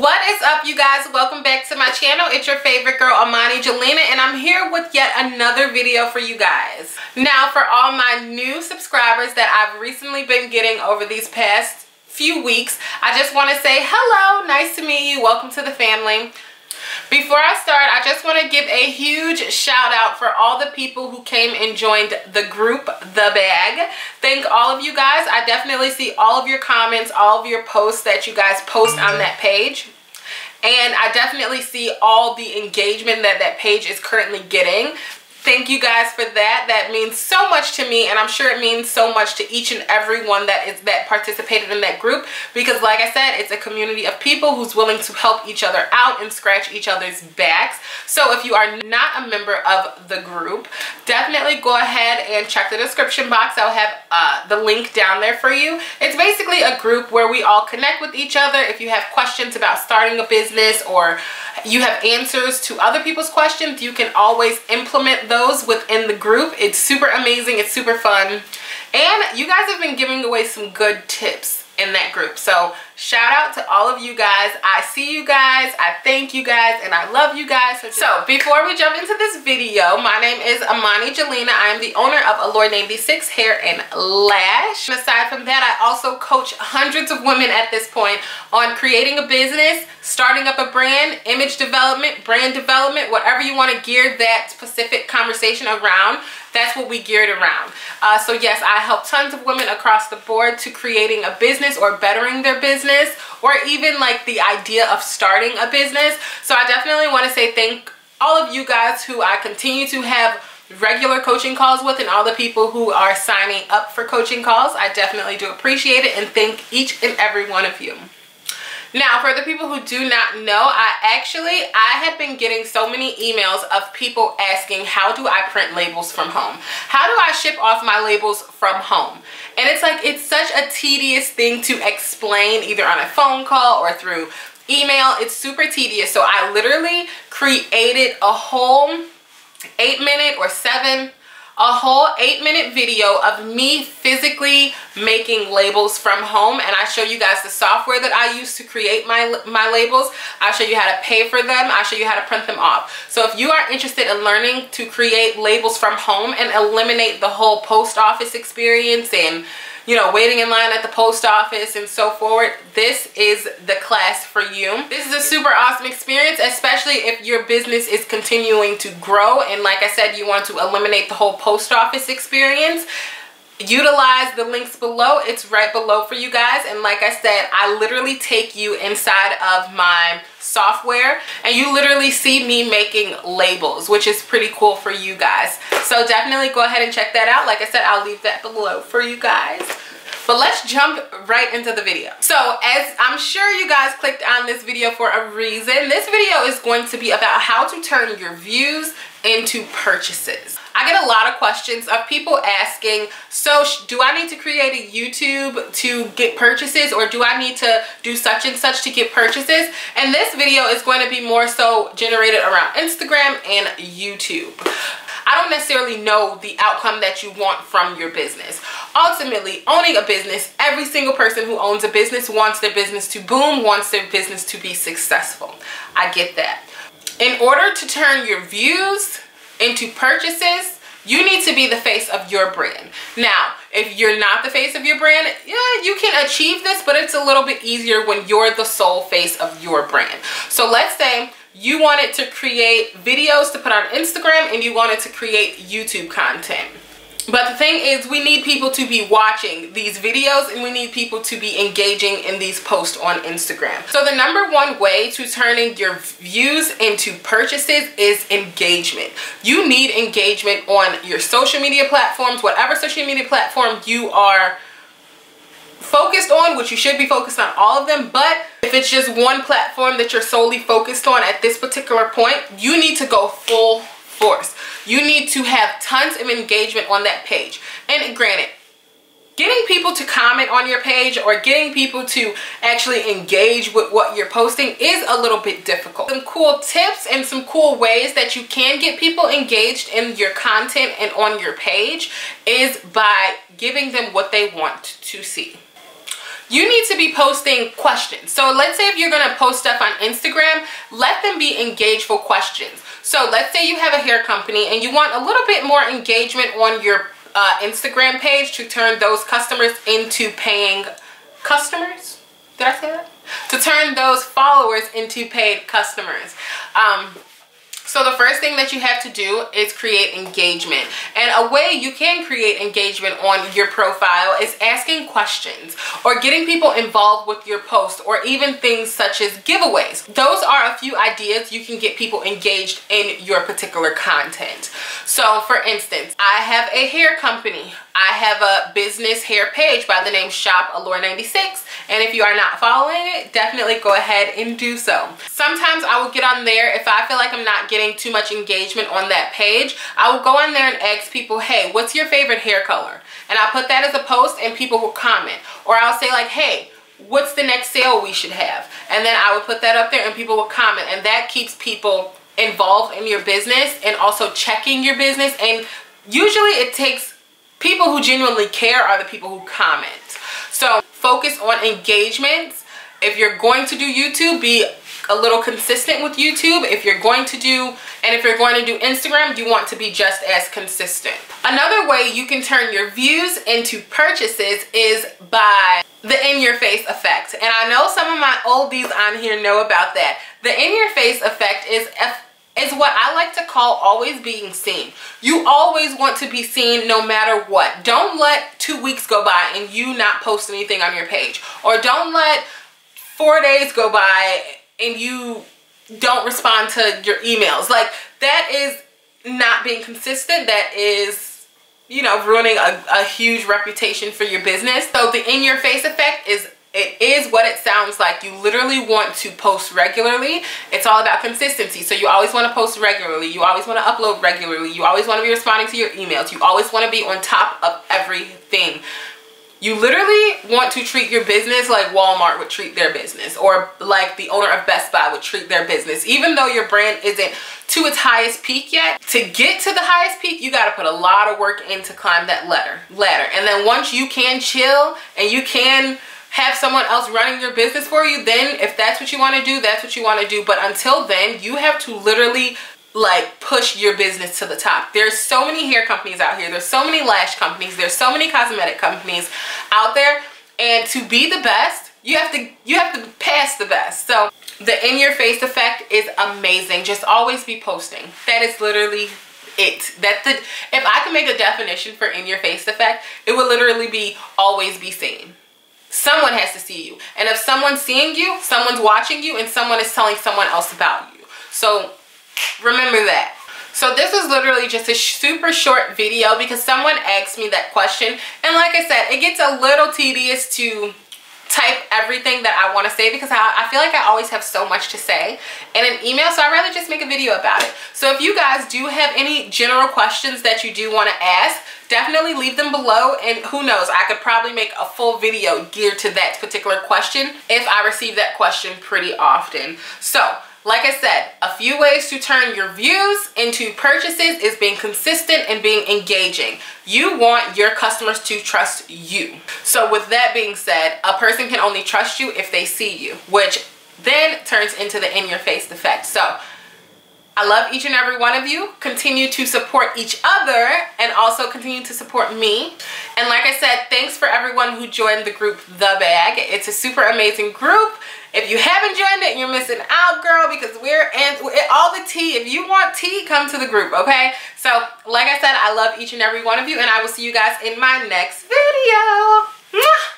What is up you guys? Welcome back to my channel. It's your favorite girl Imani Jelena and I'm here with yet another video for you guys. Now for all my new subscribers that I've recently been getting over these past few weeks, I just want to say hello, nice to meet you, welcome to the family. Before I start, I just want to give a huge shout out for all the people who came and joined the group, The Bag. Thank all of you guys. I definitely see all of your comments, all of your posts that you guys post on mm-hmm. that page. And I definitely see all the engagement that that page is currently getting thank you guys for that. That means so much to me and i'm sure it means so much to each and every one that is that participated in that group because like i said it's a community of people who's willing to help each other out and scratch each other's backs. So if you are not a member of the group definitely go ahead and check the description box. I'll have uh, the link down there for you. It's basically a group where we all connect with each other. If you have questions about starting a business or you have answers to other people's questions you can always implement those within the group. It's super amazing. It's super fun. And you guys have been giving away some good tips in that group. So shout out to all of you guys. I see you guys. I thank you guys and i love you guys. So, before we jump into this video my name is Imani Jelena. I am the owner of allure 96 hair and lash. And aside from that i also coach hundreds of women at this point on creating a business starting up a brand image development brand development whatever you want to gear that specific conversation around that's what we geared around. Uh, so yes i help tons of women across the board to creating a business or bettering their business business or even like the idea of starting a business. So I definitely want to say thank all of you guys who I continue to have regular coaching calls with and all the people who are signing up for coaching calls. I definitely do appreciate it and thank each and every one of you. Now, for the people who do not know, I actually, I have been getting so many emails of people asking, how do I print labels from home? How do I ship off my labels from home? And it's like, it's such a tedious thing to explain either on a phone call or through email. It's super tedious. So I literally created a whole eight minute or seven a whole eight minute video of me physically making labels from home and I show you guys the software that I use to create my, my labels. I show you how to pay for them. I show you how to print them off. So if you are interested in learning to create labels from home and eliminate the whole post office experience and you know, waiting in line at the post office and so forward, this is the class for you. This is a super awesome experience, especially if your business is continuing to grow. And like I said, you want to eliminate the whole post office experience utilize the links below. It's right below for you guys. And like i said i literally take you inside of my software and you literally see me making labels which is pretty cool for you guys. So definitely go ahead and check that out. Like i said i'll leave that below for you guys. But let's jump right into the video. So as I'm sure you guys clicked on this video for a reason, this video is going to be about how to turn your views into purchases. I get a lot of questions of people asking, so do I need to create a YouTube to get purchases or do I need to do such and such to get purchases? And this video is going to be more so generated around Instagram and YouTube. I don't necessarily know the outcome that you want from your business. Ultimately, owning a business, every single person who owns a business wants their business to boom, wants their business to be successful. I get that. In order to turn your views into purchases, you need to be the face of your brand. Now, if you're not the face of your brand, yeah, you can achieve this, but it's a little bit easier when you're the sole face of your brand. So let's say you wanted to create videos to put on Instagram and you wanted to create YouTube content. But the thing is, we need people to be watching these videos and we need people to be engaging in these posts on Instagram. So the number one way to turning your views into purchases is engagement. You need engagement on your social media platforms, whatever social media platform you are focused on, which you should be focused on all of them, but if it's just one platform that you're solely focused on at this particular point, you need to go full force. You need to have tons of engagement on that page. And granted, getting people to comment on your page or getting people to actually engage with what you're posting is a little bit difficult. Some cool tips and some cool ways that you can get people engaged in your content and on your page is by giving them what they want to see. You need to be posting questions. So let's say if you're gonna post stuff on Instagram, let them be engageful questions. So let's say you have a hair company and you want a little bit more engagement on your uh, Instagram page to turn those customers into paying customers. Did I say that? To turn those followers into paid customers. Um, so the first thing that you have to do is create engagement. And a way you can create engagement on your profile is asking questions or getting people involved with your post or even things such as giveaways. Those are a few ideas you can get people engaged in your particular content. So for instance, I have a hair company. I have a business hair page by the name Shop Allure 96 and if you are not following it, definitely go ahead and do so. Sometimes I will get on there if I feel like I'm not getting too much engagement on that page. I will go in there and ask people, hey, what's your favorite hair color? And I'll put that as a post and people will comment. Or I'll say like, hey, what's the next sale we should have? And then I would put that up there and people will comment. And that keeps people involved in your business and also checking your business. And usually it takes people who genuinely care are the people who comment. So focus on engagements. If you're going to do YouTube, be a little consistent with YouTube. If you're going to do, and if you're going to do Instagram, you want to be just as consistent. Another way you can turn your views into purchases is by the in-your-face effect. And I know some of my oldies on here know about that. The in-your-face effect is is what I like to call always being seen. You always want to be seen no matter what. Don't let two weeks go by and you not post anything on your page. Or don't let four days go by and you don't respond to your emails. Like that is not being consistent. That is, you know, ruining a, a huge reputation for your business. So the in your face effect is it is what it sounds like. You literally want to post regularly. It's all about consistency. So you always want to post regularly. You always want to upload regularly. You always want to be responding to your emails. You always want to be on top of everything. You literally want to treat your business like Walmart would treat their business or like the owner of Best Buy would treat their business. Even though your brand isn't to its highest peak yet, to get to the highest peak, you got to put a lot of work in to climb that ladder. ladder. And then once you can chill and you can have someone else running your business for you, then if that's what you want to do, that's what you want to do. But until then, you have to literally like push your business to the top. There's so many hair companies out here. There's so many lash companies. There's so many cosmetic companies out there. And to be the best, you have to you have to pass the best. So the in your face effect is amazing. Just always be posting. That is literally it. That the if I could make a definition for in your face effect, it would literally be always be seen someone has to see you and if someone's seeing you someone's watching you and someone is telling someone else about you so remember that so this is literally just a super short video because someone asked me that question and like I said it gets a little tedious to type everything that I want to say because I, I, feel like I always have so much to say in an email so I'd rather just make a video about it. So if you guys do have any general questions that you do want to ask, definitely leave them below and who knows, I could probably make a full video geared to that particular question if I receive that question pretty often. So like I said, a few ways to turn your views into purchases is being consistent and being engaging. You want your customers to trust you. So with that being said, a person can only trust you if they see you, which then turns into the in-your-face effect. So I love each and every one of you. Continue to support each other and also continue to support me. And like I said, thanks for everyone who joined the group The Bag. It's a super amazing group. If you haven't joined it, you're missing out, girl, because we're in all the tea. If you want tea, come to the group, okay? So, like I said, I love each and every one of you, and I will see you guys in my next video.